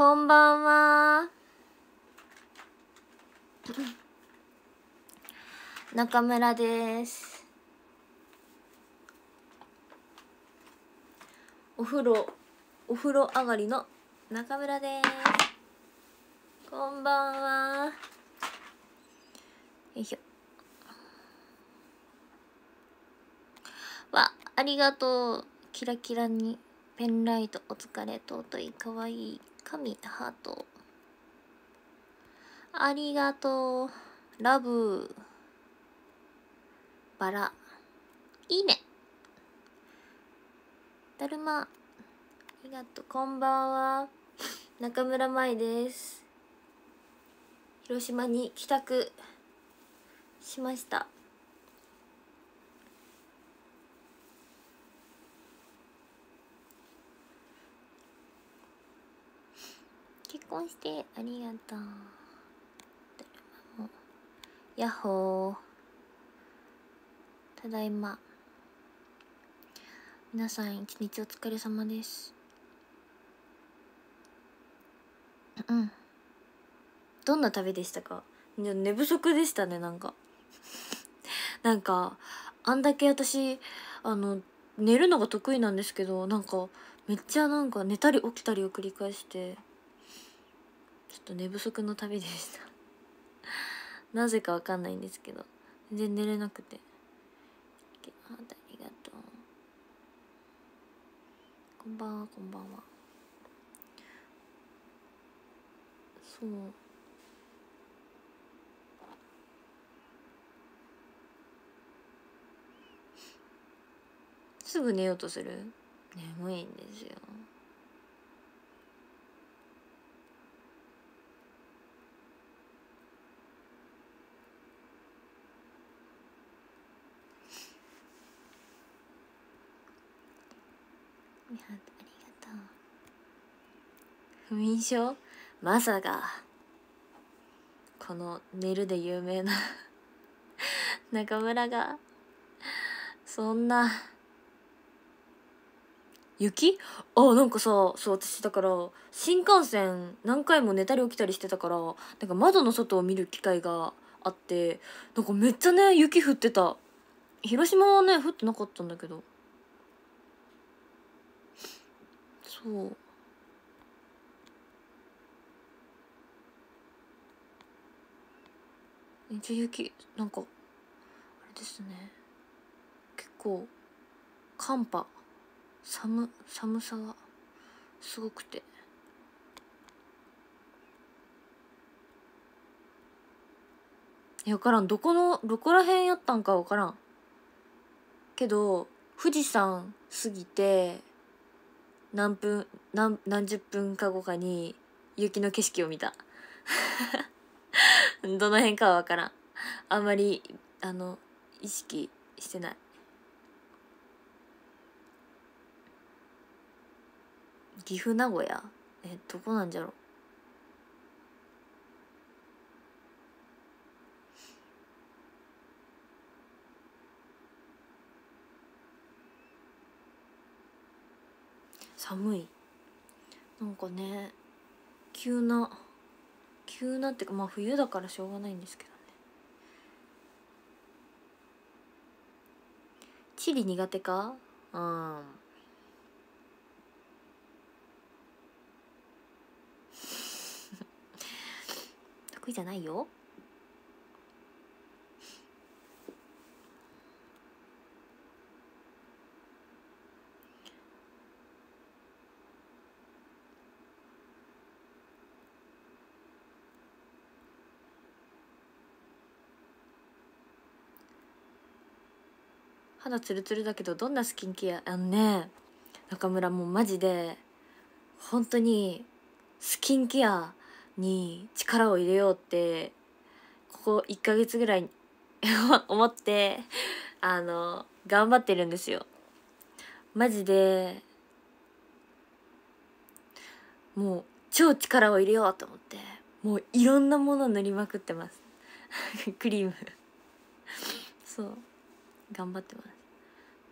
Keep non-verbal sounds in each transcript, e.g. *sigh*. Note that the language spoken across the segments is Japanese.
こんばんは。中村です。お風呂お風呂上がりの中村です。こんばんは。よいしょ。わありがとう。キラキラにペンライトお疲れ尊いかわいい。神ハート。ありがとう。ラブ。バラ。いいね。だるま。ありがとう。こんばんは。中村舞です。広島に帰宅しました結婚してありがとう。やっほーただいま。皆さん一日お疲れ様です。うん。どんな旅でしたか？寝不足でしたねなんか。*laughs* なんかあんだけ私あの寝るのが得意なんですけどなんかめっちゃなんか寝たり起きたりを繰り返して。ょっと寝不足の旅でした。*laughs* なぜかわかんないんですけど全然寝れなくて。あありがとう。こんばんはこんばんは。そう。すぐ寝ようとする？眠いんですよ。ありがとう。不眠症？まさかこの寝るで有名な *laughs* 中村がそんな雪？あなんかさそう私だから新幹線何回も寝たり起きたりしてたからなんか窓の外を見る機会があってなんかめっちゃね雪降ってた。広島はね降ってなかったんだけど。そう。めっちゃ雪なんかあれですね。結構寒波。寒寒さがすごくて。いや分からん。どこのどこら辺やったんか分からん。けど富士山過ぎて何分何何十分か後かに雪の景色を見た。*laughs* どの辺かは分からん。あんまりあの意識してない。岐阜名古屋？えどこなんじゃろう？寒い。なんかね急な急なっていうかまあ冬だからしょうがないんですけどね。チリ苦手か？うん。*laughs* 得意じゃないよ。肌ツルツルだけどどんなスキンケアあのね中村もうマジで本当にスキンケアに力を入れようってここ1ヶ月ぐらい *laughs* 思ってあの頑張ってるんですよ。マジでもう超力を入れようと思ってもういろんなもの塗りまくってます。*laughs* クリーム。そう。頑張ってます。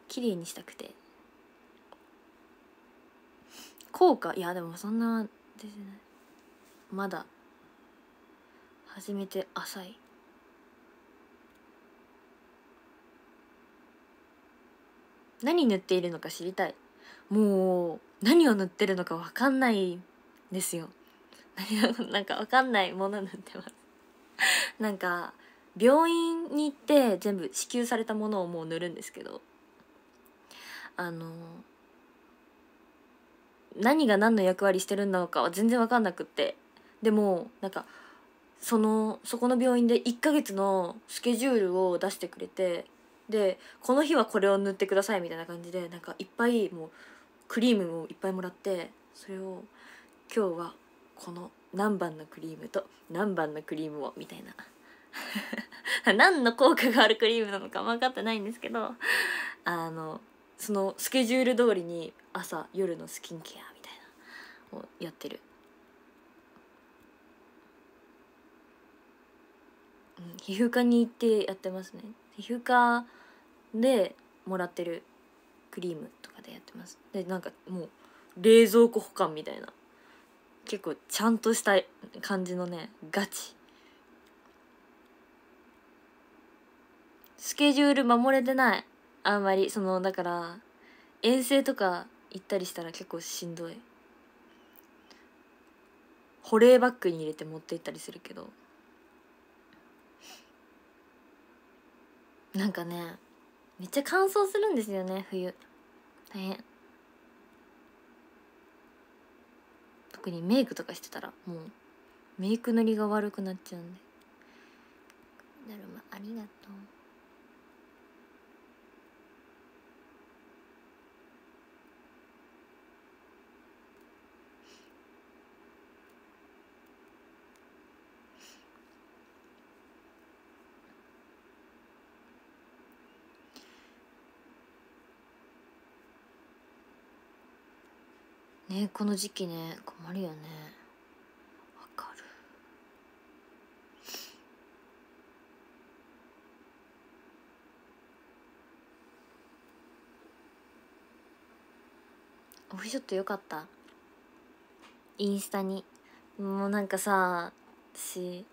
綺麗にしたくて。効果いやでもそんな出てないまだ。始めて浅い。何塗っているのか知りたい。もう何を塗ってるのか分かんないですよ。*laughs* なんか分かんないもの塗ってます。なんか病院に行って全部支給されたものをもう塗るんですけどあの何が何の役割してるんだのかは全然分かんなくってでもなんかそのそこの病院で1ヶ月のスケジュールを出してくれてでこの日はこれを塗ってくださいみたいな感じでなんかいっぱいもうクリームをいっぱいもらってそれを今日はこの何番のクリームと何番のクリームをみたいな。*laughs* 何の効果があるクリームなのか分かってないんですけどあのそのスケジュール通りに朝夜のスキンケアみたいなをやってる、うん、皮膚科に行ってやってますね。皮膚科でもらってるクリームとかでやってます。でなんかもう冷蔵庫保管みたいな。結構ちゃんとした感じのねガチスケジュール守れてない。あんまりそのだから遠征とか行ったりしたら結構しんどい。保冷バッグに入れて持って行ったりするけど。なんかねめっちゃ乾燥するんですよね冬。大変。特にメイクとかしてたらもうメイク塗りが悪くなっちゃうんで。だるまありがとう。ねこの時期ね困るよね。わかる。オフショットよかった？インスタに。もうなんかさ私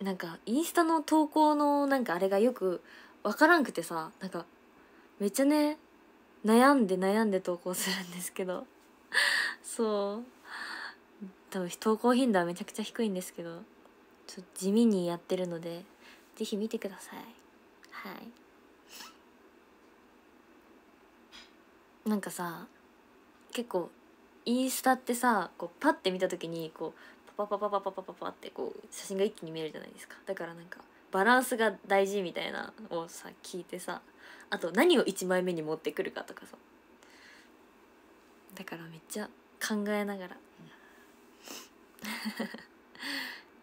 なんかインスタの投稿のなんかあれがよくわからんくてさなんかめっちゃね悩んで悩んで投稿するんですけど。そう。多分投稿頻度はめちゃくちゃ低いんですけどちょっと地味にやってるので是非見てください。はい。なんかさ結構インスタってさこうパッて見た時にこうパパパパパパパパってこう写真が一気に見えるじゃないですか。だからなんかバランスが大事みたいなのをさ聞いてさあと何を1枚目に持ってくるかとかさ。だからめっちゃ考えながら。*laughs*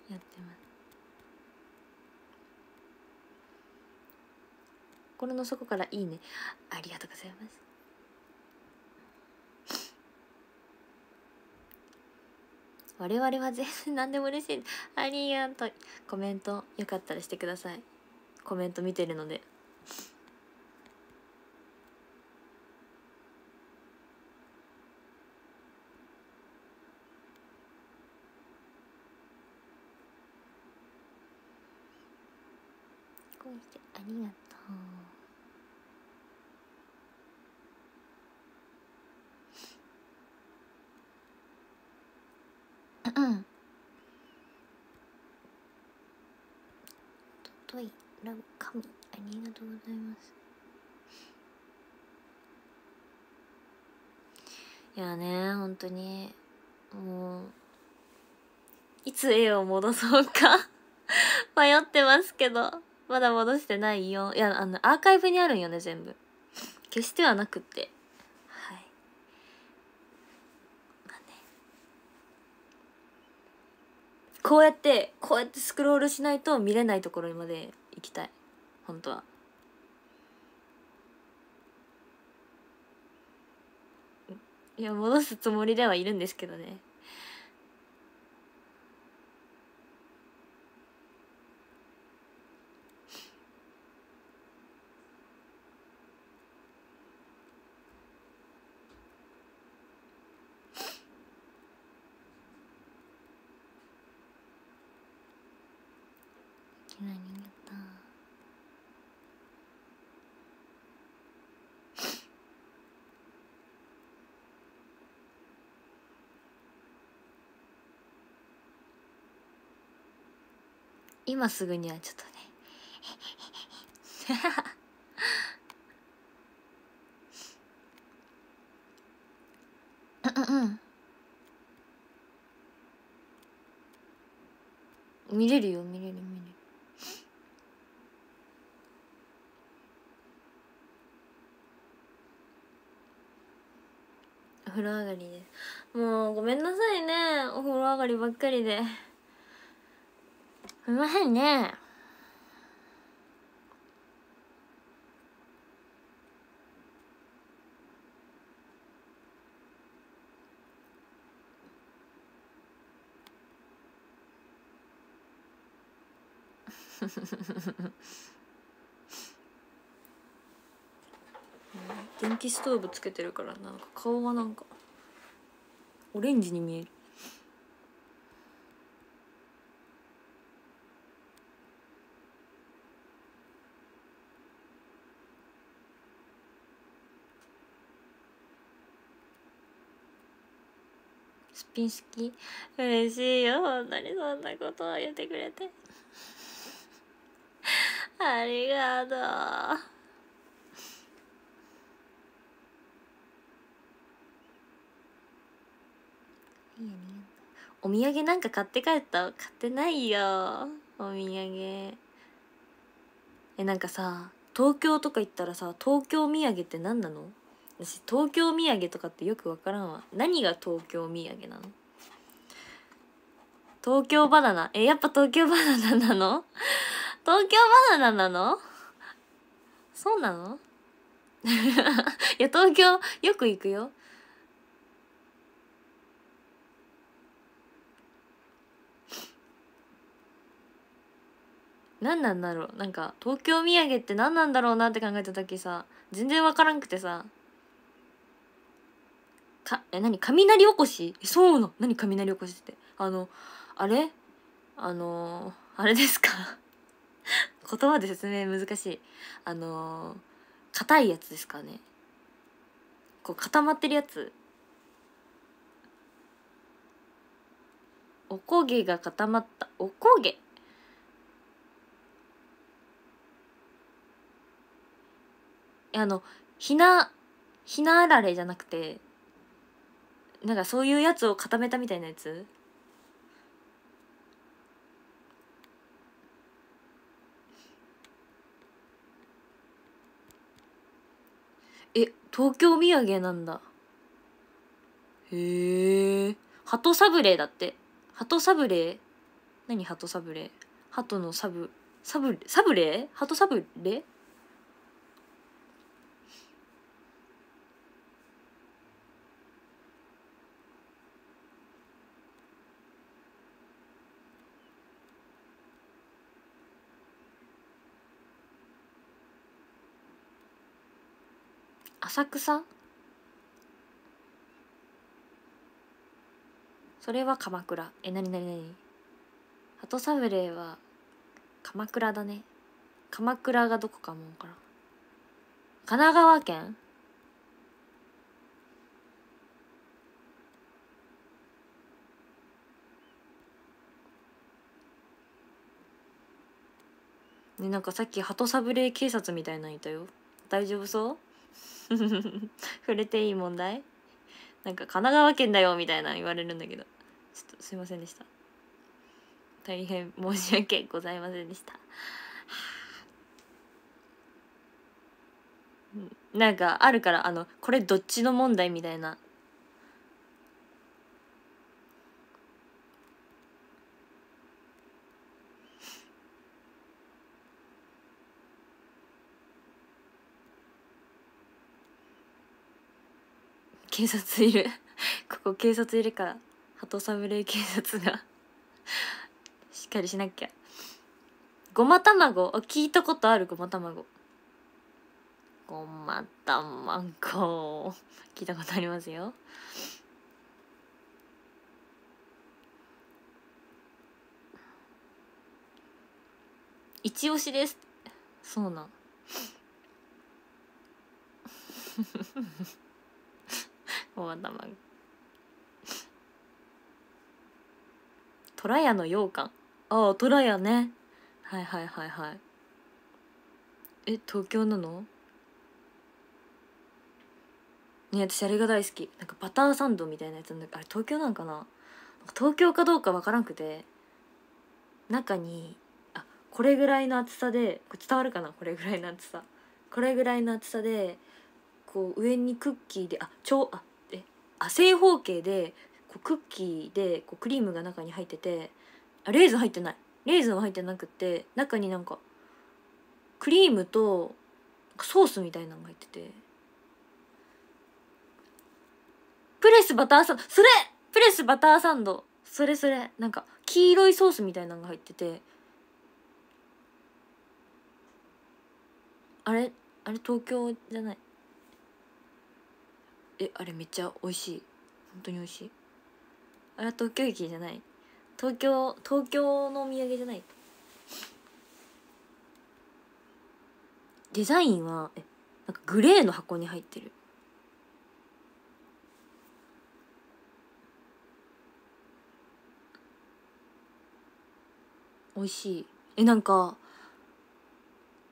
やってます。心の底からいいね。ありがとうございます。我々は全然何でも嬉しい。ありがとう。コメントよかったらしてください。コメント見てるので恋してありがとううんとといラブ神ありがとうございますいやね本当にもういつ絵を戻そうか *laughs* 迷ってますけどまだ戻してないよ。いやあのアーカイブにあるんよね全部。消してはなくって。はい。まあね。こうやってこうやってスクロールしないと見れないところまで行きたい。本当は。いや戻すつもりではいるんですけどねきな人形だ今すぐにはちょっとね。見れるよ見れる見れる。お風呂上がりです。もうごめんなさいね。お風呂上がりばっかりで。すみませんね。*laughs* 電気ストーブつけてるからなんか顔はなんかオレンジに見える。すっぴん好き嬉しいよ。本当にそんなことを言ってくれて。ありがとう。お土産なんか買って帰った？買ってないよ。お土産。えなんかさ東京とか行ったらさ東京土産って何なの？私東京土産とかってよく分からんわ。何が東京土産なの？東京バナナ。えやっぱ東京バナナなの？東京バナナなの？そうなの？*laughs* いや東京よく行くよ。何なんだろう？なんか東京土産って何なんだろうなって考えた時さ全然分からんくてさ。かえ何雷おこし？そうな何雷おこしって？あのあれ？あの、あれですか？*laughs* 言葉で説明難しい。あの硬、いやつですかね？こう固まってるやつ。おこげが固まった。おこげ？あのひなひなあられじゃなくてなんかそういうやつを固めたみたいなやつ？え東京土産なんだ。へえ鳩サブレーだって。鳩サブレー？何鳩サブレー？鳩のサブサブサブレー？鳩サブレー？浅草？それは鎌倉。えなになになに？鳩サブレーは鎌倉だね。鎌倉がどこかもから神奈川県？ねなんかさっき鳩サブレー警察みたいなのいたよ。大丈夫そう？*laughs* 触れていい問題？なんか神奈川県だよみたいな言われるんだけど。ちょっとすいませんでした。大変申し訳ございませんでした。*laughs* なんかあるからあのこれどっちの問題みたいな警察いる。*laughs* ここ警察いるから鳩サブレー警察が。しっかりしなきゃ。ごま卵？あ聞いたことある？ごま卵。ごま卵。聞いたことありますよ。一押しです。そうなん。*laughs* お頭がトラヤの羊羹。ああトラヤね。はいはいはいはい。え東京なの？ね私あれが大好き。なんかバターサンドみたいなやつなんだあれ東京なんかな？東京かどうかわからんくて中にあこれぐらいの厚さでこれ伝わるかな？これぐらいの厚さ。これぐらいの厚さでこう上にクッキーであ超あえあ正方形でこうクッキーでこうクリームが中に入っててあレーズン入ってない。レーズンは入ってなくて中になんかクリームとソースみたいなのが入ってて。プレスバターサンドそれプレスバターサンド。それそれ。なんか黄色いソースみたいなのが入ってて。あれあれ東京じゃない？えあれめっちゃ美味しい。本当に美味しい？あれは東京駅じゃない？東京東京のお土産じゃない？デザインはえなんかグレーの箱に入ってる。美味しい。えなんか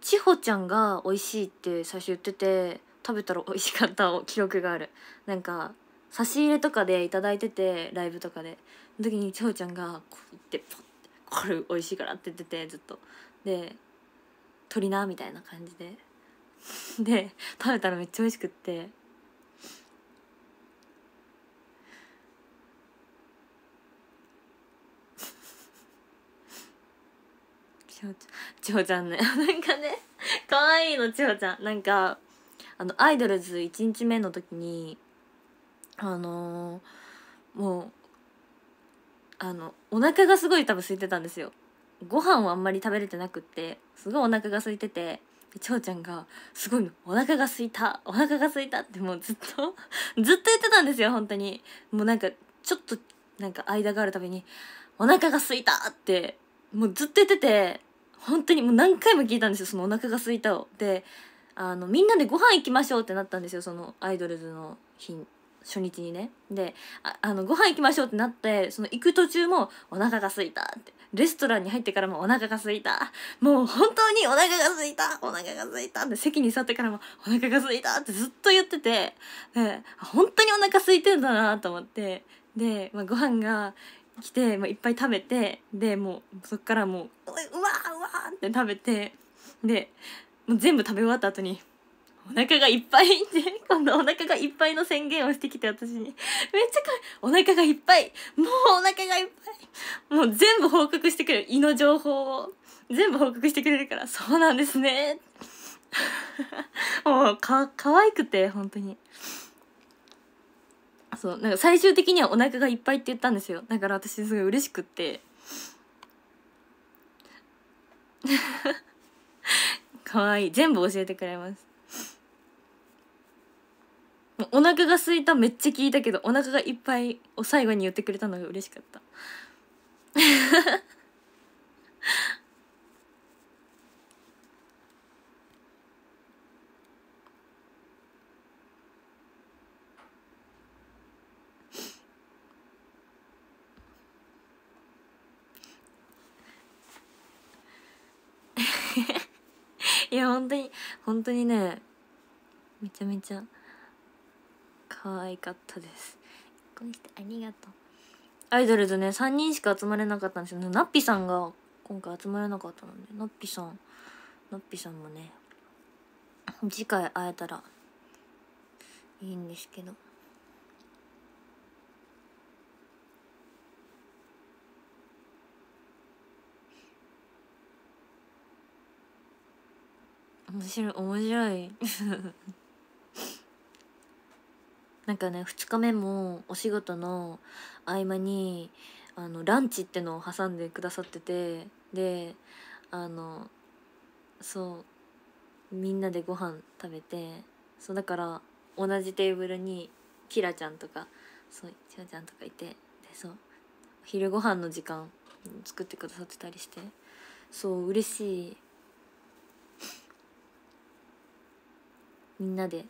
千穂ちゃんが美味しいって最初言ってて食べたら美味しかった記憶がある。なんか差し入れとかで頂いててライブとかで。その時に千穂ちゃんがこう言ってポッて「これ美味しいから」って言っててずっと。で「取りな」みたいな感じで。*laughs* で食べたらめっちゃ美味しくって。*laughs* 千穂ちゃん千穂ちゃんね。*laughs* なんかね可愛いの千穂ちゃん。なんかあのアイドルズ1日目の時にあのーもうあのお腹がすごい多分空いてたんですよ。ご飯をあんまり食べれてなくってすごいお腹が空いててちょうちゃんがすごいお腹が空いたお腹が空いたってもうずっと *laughs* ずっと言ってたんですよ本当に。もうなんかちょっとなんか間があるたびにお腹が空いたってもうずっと言ってて本当にもう何回も聞いたんですよそのお腹が空いたを。であのみんなでご飯行きましょうってなったんですよそのアイドルズの日初日にね。でああのご飯行きましょうってなってその行く途中もお腹が空いたって。レストランに入ってからもお腹が空いた。もう本当にお腹が空いたお腹が空いた。って席に座ってからもお腹が空いたってずっと言ってて。で本当にお腹空いてんだなと思って。で、まあ、ご飯が来て、まあ、いっぱい食べて。でもうそっからもううわうわーって食べて。でもう全部食べ終わった後にお腹がいっぱいって *laughs* 今度お腹がいっぱいの宣言をしてきて私にめっちゃかお腹がいっぱいもうお腹がいっぱいもう全部報告してくれる胃の情報を全部報告してくれるからそうなんですね。*laughs* もうか可愛くて本当に。そうなんか最終的にはお腹がいっぱいって言ったんですよ。だから私すごい嬉しくって。可愛い。全部教えてくれます。お腹がすいためっちゃ聞いたけどお腹がいっぱいを最後に言ってくれたのが嬉しかったいや本当に本当にねめちゃめちゃ可愛かったです。結婚してありがとう。アイドルズね3人しか集まれなかったんですよ。ねナッピさんが今回集まれなかったのでナッピさんナッピさんもね次回会えたらいいんですけど面白い面白い。*laughs* なんかね2日目もお仕事の合間にあのランチってのを挟んでくださっててであのそうみんなでご飯食べてそうだから同じテーブルにキラちゃんとかそうキラちゃんとかいてでそう昼ご飯の時間作ってくださってたりしてそう嬉しい。みんなで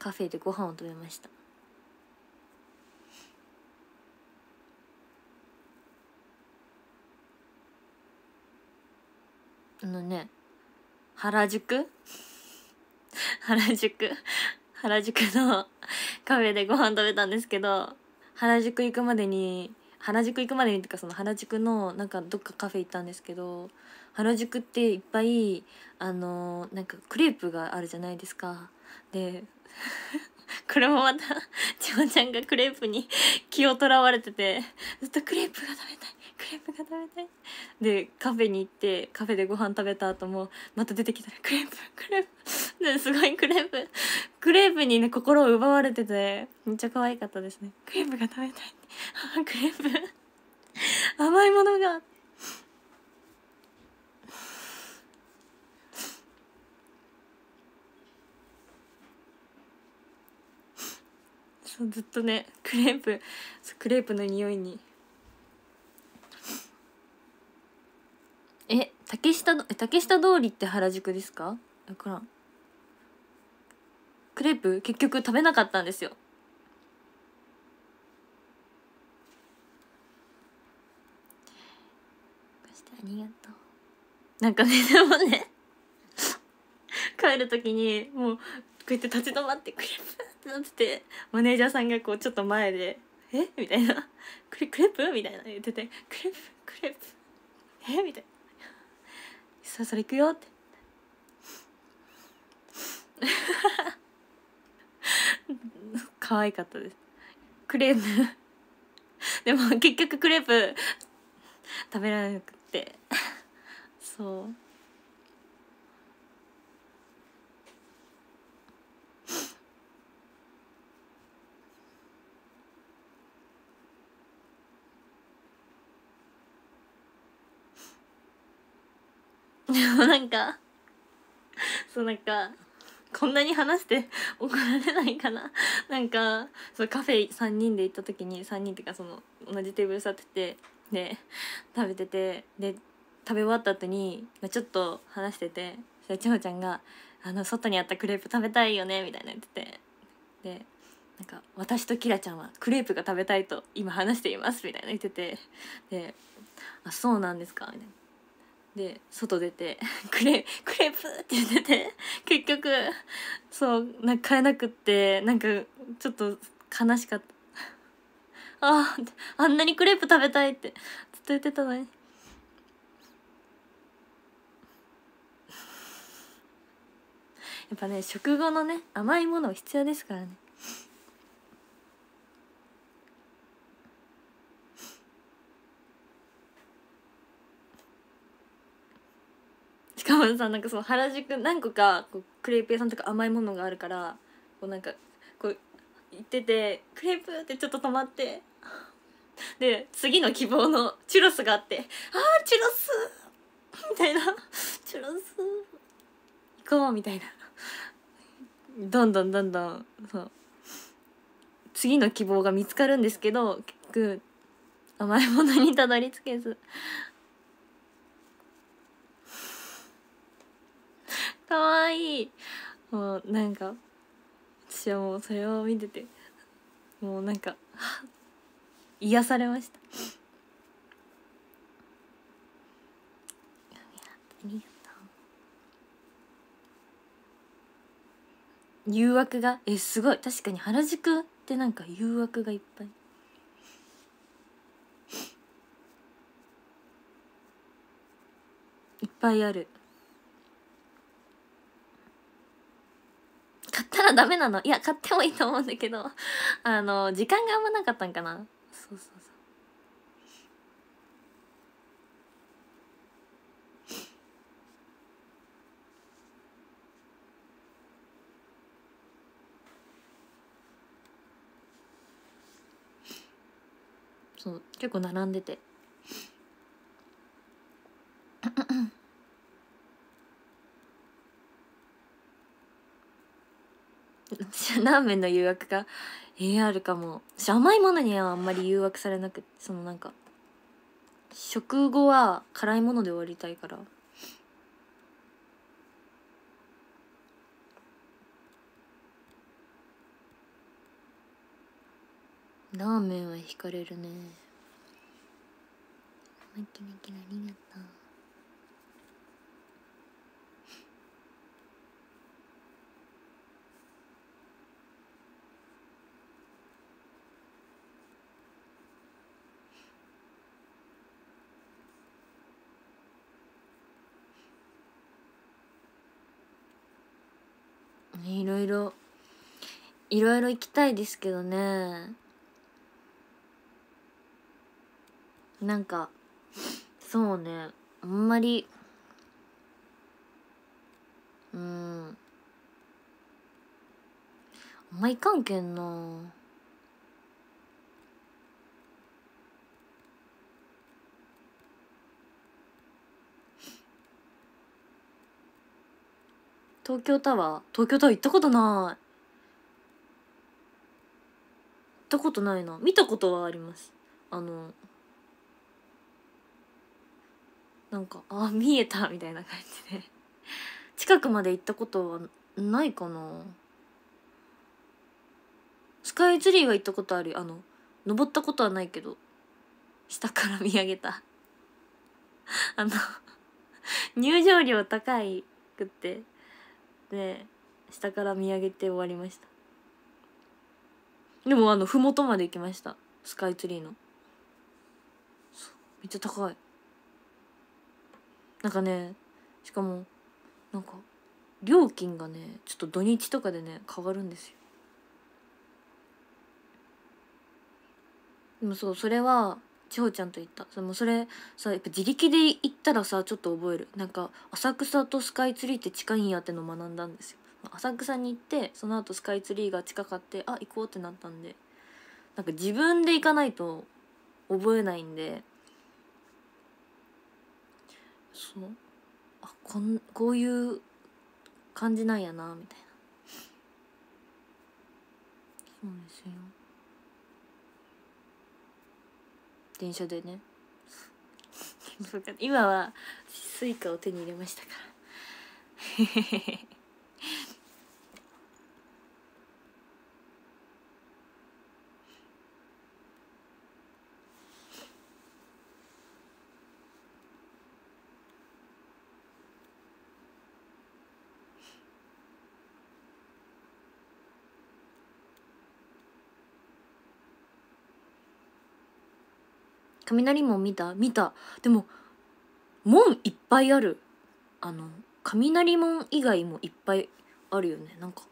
カフェでご飯を食べました。あのね原宿？*laughs* 原宿？原宿のカフェでご飯食べたんですけど原宿行くまでに原宿行くまでにっていうかその原宿のなんかどっかカフェ行ったんですけど原宿っていっぱいあのなんかクレープがあるじゃないですか。で *laughs* これもまた千穂ちゃんがクレープに *laughs* 気をとらわれててずっとクレープが食べたいクレープが食べたい。でカフェに行ってカフェでご飯食べた後もまた出てきたらクレープクレープ。ですごいクレープクレープにね心を奪われててめっちゃ可愛かったですね。クレープが食べたい。*laughs* クレープ。甘いものが。そうずっとねクレープクレープの匂いに。え竹下竹下通りって原宿ですか？分からん。クレープ結局食べなかったんですよ。ありがとう。なんかねでもね帰る時にもうこうやって立ち止まってクレープってなっててマネージャーさんがこうちょっと前で「え？みたいな「クレクレープ?」みたいな。言ってて「クレープ？クレープ？え？みたいな「さあそれ行くよ」って可愛かったです。クレープ。*laughs* でも結局クレープ食べられなくて。そう。でもなんかそうなんかこんなに話して *laughs* 怒られないかな？なんかそうカフェ3人で行った時に3人っていうかその同じテーブル座っててで食べててで食べ終わった後にちょっと話しててそれ千穂ちゃんが「あの外にあったクレープ食べたいよね」みたいな言っててでなんか「私とキラちゃんはクレープが食べたいと今話しています」みたいな言っててで「あそうなんですか」みたいな。で外出て「*laughs* クレクレープ!」って言ってて結局そうなんか買えなくってなんかちょっと悲しかった *laughs* あああんなにクレープ食べたいってずっと言ってたのにやっぱね食後のね甘いもの必要ですからねしかもさなんかそう原宿何個かこうクレープ屋さんとか甘いものがあるからこうなんかこう行っててクレープってちょっと止まってで次の希望のチュロスがあって「あーチュロス!」みたいな「チュロス行こう」みたいな。どんどんどんどんそう。次の希望が見つかるんですけど結局甘いものにたどり着けず。かわいい。もうなんか私はもうそれを見ててもうなんか *laughs* 癒されました。ありがとう。誘惑がえすごい。確かに原宿ってなんか誘惑がいっぱい。いっぱいある。買ったらダメなの。いや買ってもいいと思うんだけどあの時間があんまなかったんかな。そうそうそう。そう結構並んでて。*laughs* ラーメンの誘惑が、えー、かも。私甘いものにはあんまり誘惑されなくて、そのなんか、食後は辛いもので終わりたいから。ラーメンは惹かれるね。マキマキありがとう。いろいろいろいろ行きたいですけどね。なんかそうね。あんまりうん。あんまいかんけんな。東京タワー東京タワー行ったことない行ったことないな見たことはありますあのなんかあ見えたみたいな感じで *laughs* 近くまで行ったことはないかなスカイツリーは行ったことあるあの登ったことはないけど下から見上げた。*laughs* あの入場料高いくってで下から見上げて終わりました。でもあの麓まで行きました。スカイツリーの。めっちゃ高い。なんかねしかもなんか料金がねちょっと土日とかでね変わるんですよ。でもそうそれは千穂ちゃんと言った。そもそれさやっぱ自力で行ったらさちょっと覚える。なんか浅草とスカイツリーって近いんやってのを学んだんですよ。浅草に行ってその後スカイツリーが近かってあ行こうってなったんで。なんか自分で行かないと覚えないんで。そう。あこんこういう感じなんやなみたいな。そうですよ。電車でね。*laughs* 今はスイカを手に入れましたから。雷門見た？見た。でも門いっぱいある。あの雷門以外もいっぱいあるよね。なんか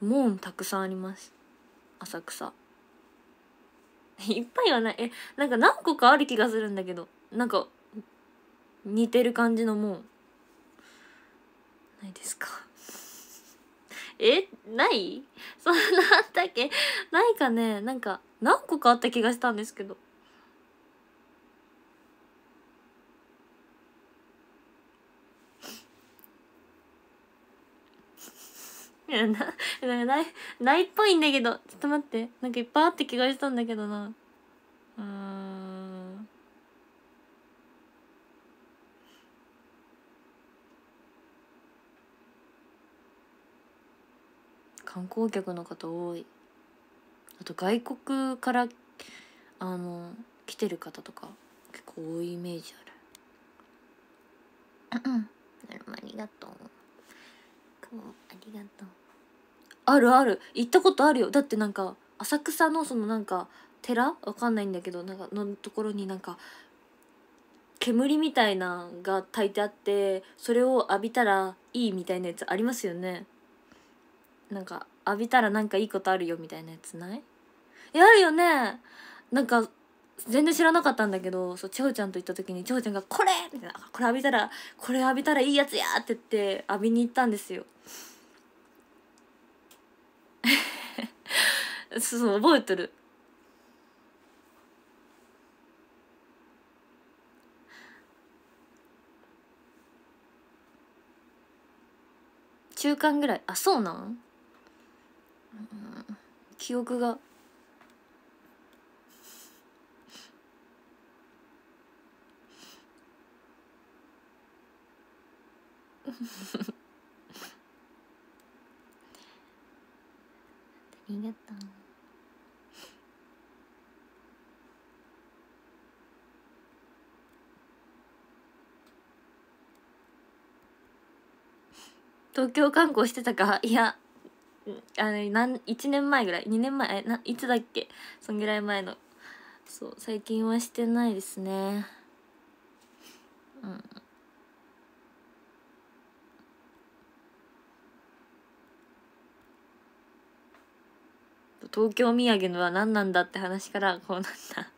門たくさんあります。浅草。*laughs* いっぱいはない。えなんか何個かある気がするんだけど。なんか似てる感じの門。ないですか。*laughs* えない？そんなあったっけ？ないかね。なんか何個かあった気がしたんですけど。いやな *laughs* なんかないないっぽいんだけどちょっと待って。なんかいっぱいあって気がしたんだけどな。うん。観光客の方多い。あと外国からあの来てる方とか結構多いイメージある。うんありがとうありがとう。あるある。行ったことあるよ。だってなんか浅草のそのなんか寺？わかんないんだけどなんかのところになんか煙みたいなが焚いてあってそれを浴びたらいいみたいなやつありますよね。なんか浴びたらなんかいいことあるよみたいなやつない？えあるよね。なんか全然知らなかったんだけどそう千穂ちゃんと行った時に千穂ちゃんが「これ!」みたいな「これ浴びたらこれ浴びたらいいやつや!」って言って浴びに行ったんですよ *laughs* そう覚えてる中間ぐらいあそうなん、うん、記憶がりがとう。東京観光してたか？いやあのなん1年前ぐらい？2年前？えないつだっけ？そんぐらい前の。そう最近はしてないですね。うん。東京土産のは何なんだって話からこうなった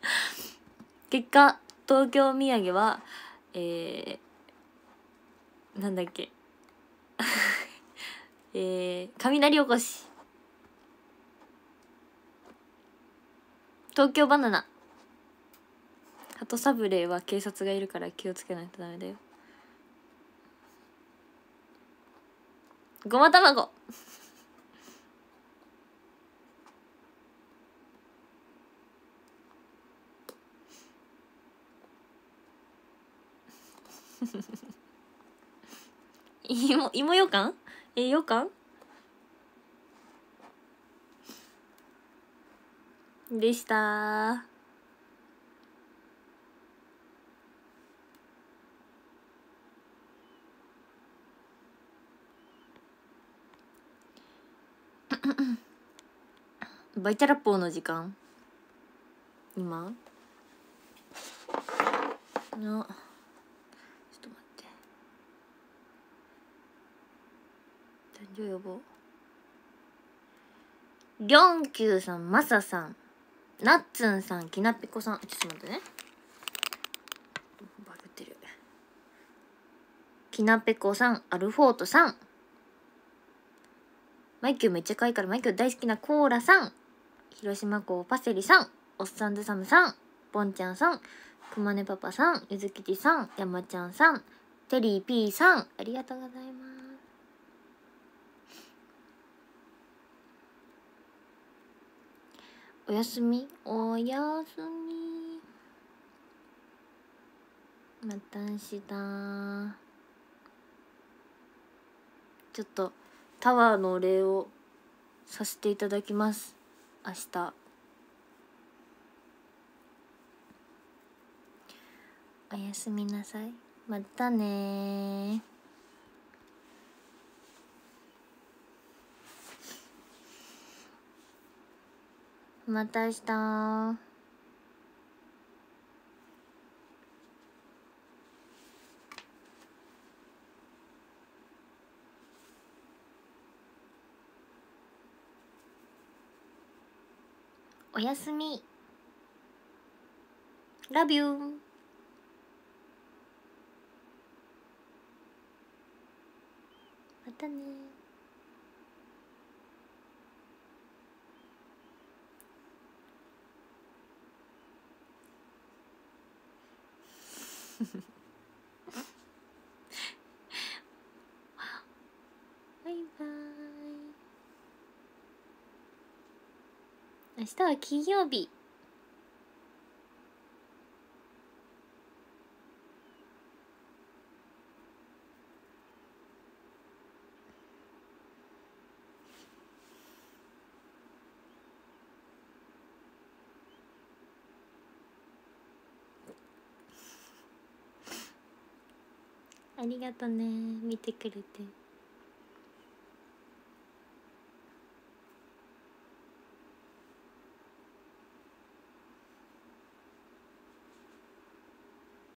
*laughs* 結果東京土産はえー、なんだっけ。*laughs* えー、雷おこし。東京バナナ。鳩サブレーは警察がいるから気をつけないとダメだよ。ごま卵。*laughs* 芋芋ようかん？えようかん？でした。*coughs* バイチャラッポーの時間？今？のじゃ呼ぼう。りょんきゅうさんまささんなっつんさんきなぴこさん。ちょっと待ってね。バグってる。きなぺこさんアルフォートさん。マイキューめっちゃ可愛いからマイキュー大好きなコーラさん。広島港パセリさんおっさんずさむさん。ぽんちゃんさんくまねパパさんゆずきちさん山ちゃんさんテリー P さん。ありがとうございます。おやすみ？おやすみ。また明日ちょっとタワーのお礼をさせていただきます。明日。おやすみなさい。またねまた明日おやすみ。ラビューまたねバイバイ明日は金曜日ありがとね見てくれて。